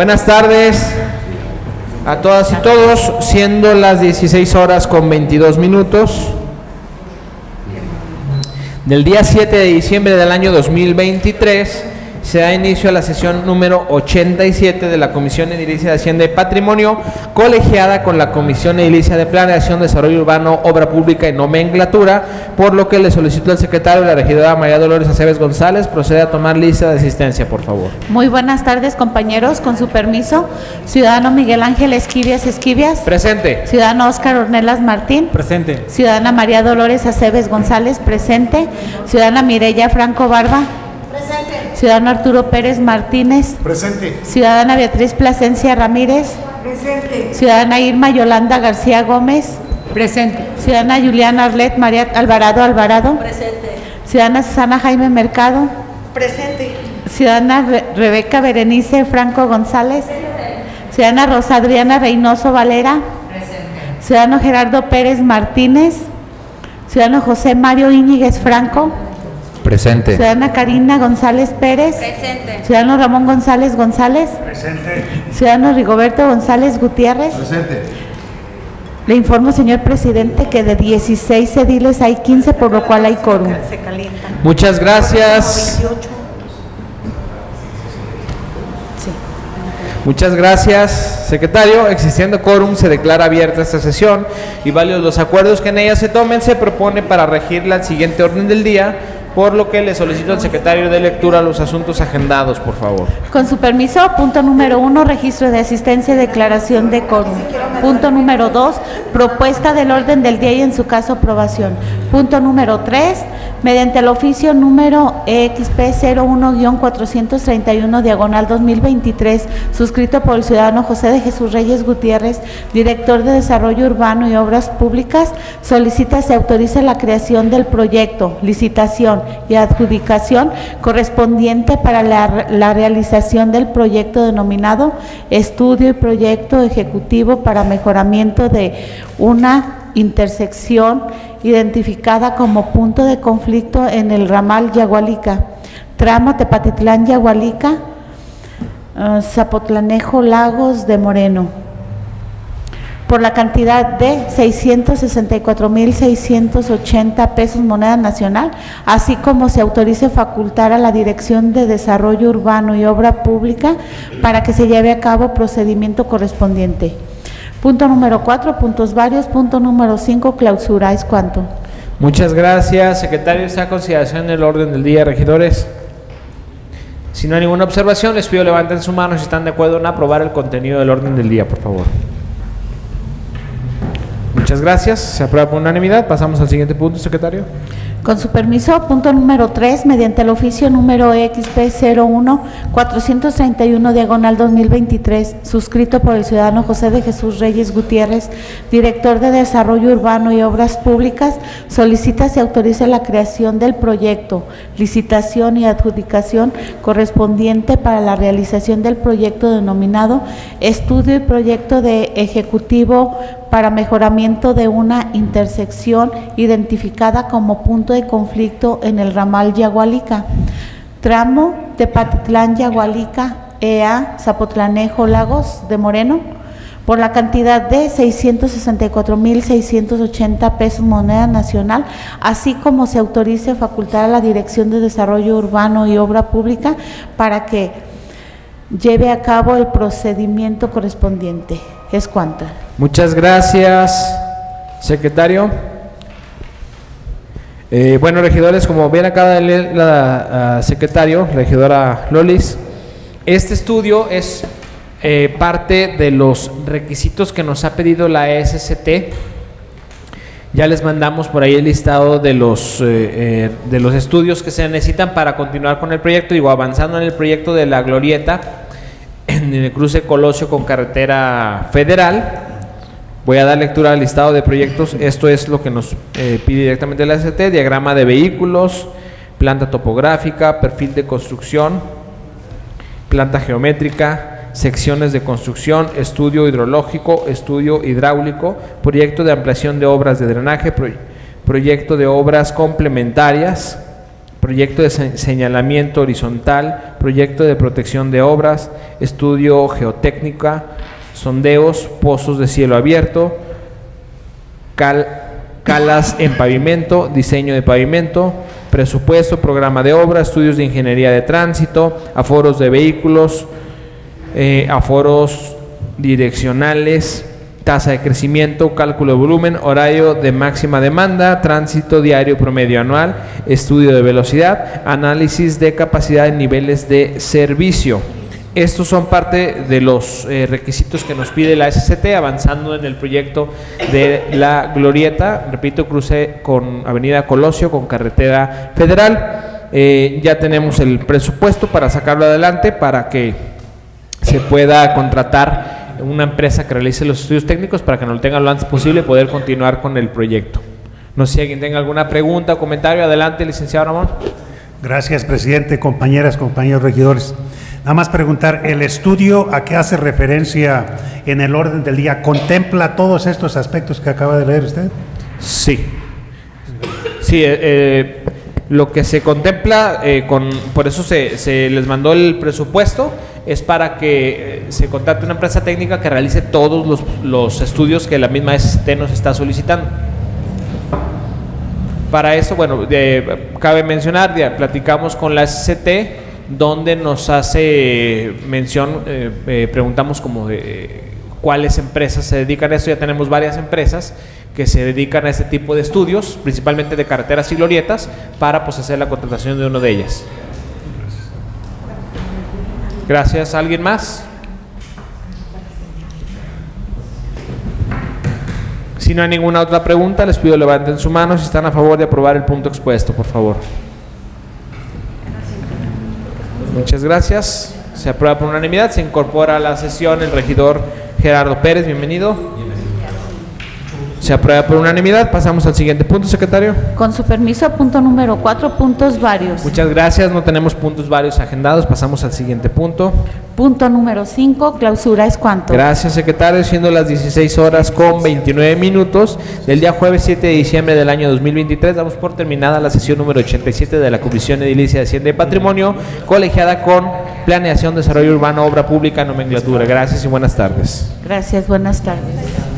Buenas tardes a todas y todos, siendo las 16 horas con 22 minutos del día 7 de diciembre del año 2023 se da inicio a la sesión número 87 de la Comisión Edilicia de Hacienda y Patrimonio, colegiada con la Comisión Edilicia de Planeación, Desarrollo Urbano, Obra Pública y Nomenclatura, por lo que le solicito al secretario, la regidora María Dolores Aceves González, procede a tomar lista de asistencia, por favor. Muy buenas tardes, compañeros. Con su permiso, ciudadano Miguel Ángel Esquivias Esquivias. Presente. Ciudadano Oscar Ornelas Martín. Presente. Ciudadana María Dolores Aceves González. Presente. Ciudadana Mireya Franco Barba. Presente. Ciudadano Arturo Pérez Martínez. Presente. Ciudadana Beatriz Plasencia Ramírez. Presente. Ciudadana Irma Yolanda García Gómez. Presente. Ciudadana Juliana Arlet María Alvarado Alvarado. Presente. Ciudadana Susana Jaime Mercado. Presente. Ciudadana Re- Rebeca Berenice Franco González. Ciudadana Rosa Adriana Reynoso Valera. Ciudadano Gerardo Pérez Martínez. Ciudadano José Mario Íñiguez Franco. Presente. Ciudadana Karina González Pérez. Presente. Ciudadano Ramón González González. Presente. Ciudadano Rigoberto González Gutiérrez. Presente. Le informo, señor presidente, que de 16 ediles hay 15, por lo cual hay quórum. Se calienta. Muchas gracias. 28. Muchas gracias, secretario. Existiendo quórum, se declara abierta esta sesión y válidos los acuerdos que en ella se tomen, se propone para regirla al siguiente orden del día, por lo que le solicito al secretario de lectura los asuntos agendados, por favor. Con su permiso, punto número uno, registro de asistencia y declaración de quórum. Punto número dos, propuesta del orden del día y en su caso aprobación. Punto número tres, mediante el oficio número EXP 01-431 diagonal 2023, suscrito por el ciudadano José de Jesús Reyes Gutiérrez, director de Desarrollo Urbano y Obras Públicas, solicita se autorice la creación del proyecto, licitación y adjudicación correspondiente para la realización del proyecto denominado Estudio y Proyecto Ejecutivo para Mejoramiento de una intersección identificada como punto de conflicto en el ramal Yagualica, tramo Tepatitlán Yagualica, eh, Zapotlanejo Lagos de Moreno por la cantidad de 664.680 pesos moneda nacional, así como se autorice facultar a la Dirección de Desarrollo Urbano y Obra Pública para que se lleve a cabo procedimiento correspondiente. Punto número cuatro, puntos varios. Punto número cinco, clausura. ¿Es cuánto? Muchas gracias, secretario. Está a consideración el orden del día, regidores. Si no hay ninguna observación, les pido levanten su mano si están de acuerdo en aprobar el contenido del orden del día, por favor. Muchas gracias. Se aprueba por unanimidad. Pasamos al siguiente punto, secretario. Con su permiso, punto número 3, mediante el oficio número XP01-431 diagonal 2023, suscrito por el ciudadano José de Jesús Reyes Gutiérrez, director de Desarrollo Urbano y Obras Públicas, solicita se autorice la creación del proyecto, licitación y adjudicación correspondiente para la realización del proyecto denominado Estudio y Proyecto de Ejecutivo para mejoramiento de una intersección identificada como punto de conflicto en el ramal Yagualica, tramo de Patitlán Yagualica, EA, Zapotlanejo, Lagos de Moreno, por la cantidad de 664.680 pesos moneda nacional, así como se autorice facultar a la Dirección de Desarrollo Urbano y Obra Pública para que lleve a cabo el procedimiento correspondiente. ¿Es cuánto? Muchas gracias, secretario. Eh, bueno, regidores, como de leer la secretario, regidora Lolis, este estudio es eh, parte de los requisitos que nos ha pedido la SCT. Ya les mandamos por ahí el listado de los, eh, eh, de los estudios que se necesitan para continuar con el proyecto, digo, avanzando en el proyecto de la glorieta en el cruce Colosio con carretera federal. Voy a dar lectura al listado de proyectos. Esto es lo que nos eh, pide directamente la ST, diagrama de vehículos, planta topográfica, perfil de construcción, planta geométrica, secciones de construcción, estudio hidrológico, estudio hidráulico, proyecto de ampliación de obras de drenaje, proy- proyecto de obras complementarias, proyecto de se- señalamiento horizontal, proyecto de protección de obras, estudio geotécnica, sondeos, pozos de cielo abierto, cal- calas en pavimento, diseño de pavimento, presupuesto, programa de obra, estudios de ingeniería de tránsito, aforos de vehículos, eh, aforos direccionales, tasa de crecimiento, cálculo de volumen, horario de máxima demanda, tránsito diario promedio anual, estudio de velocidad, análisis de capacidad de niveles de servicio. Estos son parte de los eh, requisitos que nos pide la SCT avanzando en el proyecto de la Glorieta, repito, cruce con Avenida Colosio, con carretera federal. Eh, ya tenemos el presupuesto para sacarlo adelante para que se pueda contratar una empresa que realice los estudios técnicos para que nos lo tengan lo antes posible y poder continuar con el proyecto. No sé si alguien tenga alguna pregunta o comentario. Adelante, licenciado Ramón. Gracias, presidente, compañeras, compañeros regidores. Nada más preguntar, ¿el estudio a qué hace referencia en el orden del día contempla todos estos aspectos que acaba de leer usted? Sí. Sí, eh, eh, lo que se contempla, eh, con, por eso se, les mandó el presupuesto, es para que se contrate una empresa técnica que realice todos los, los estudios que la misma SST nos está solicitando. Para eso, bueno, cabe mencionar, ya platicamos con la SCT, donde nos hace mención, eh, eh, preguntamos como eh, cuáles empresas se dedican a esto. Ya tenemos varias empresas que se dedican a este tipo de estudios, principalmente de carreteras y glorietas, para pues, hacer la contratación de uno de ellas. Gracias. ¿Alguien más? Si no hay ninguna otra pregunta, les pido levanten su mano si están a favor de aprobar el punto expuesto, por favor. Muchas gracias. Se aprueba por unanimidad. Se incorpora a la sesión el regidor Gerardo Pérez. Bienvenido. Se aprueba por unanimidad. Pasamos al siguiente punto, secretario. Con su permiso, punto número cuatro, puntos varios. Muchas gracias. No tenemos puntos varios agendados. Pasamos al siguiente punto. Punto número cinco, clausura es cuánto. Gracias, secretario. Siendo las 16 horas con 29 minutos del día jueves 7 de diciembre del año 2023, damos por terminada la sesión número 87 de la Comisión Edilicia de Hacienda y Patrimonio, colegiada con Planeación, Desarrollo Urbano, Obra Pública, Nomenclatura. Gracias y buenas tardes. Gracias, buenas tardes.